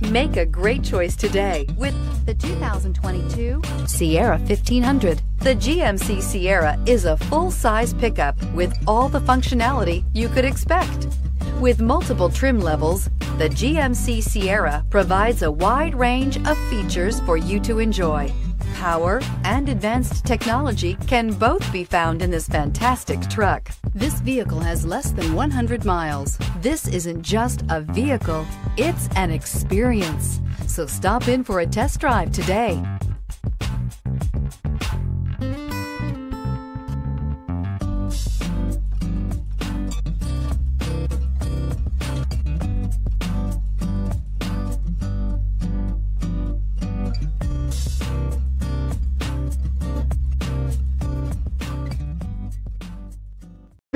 Make a great choice today with the 2022 Sierra 1500. The GMC Sierra is a full-size pickup with all the functionality you could expect. With multiple trim levels, the GMC Sierra provides a wide range of features for you to enjoy. Power and advanced technology can both be found in this fantastic truck. This vehicle has less than 100 miles. This isn't just a vehicle, it's an experience. So stop in for a test drive today.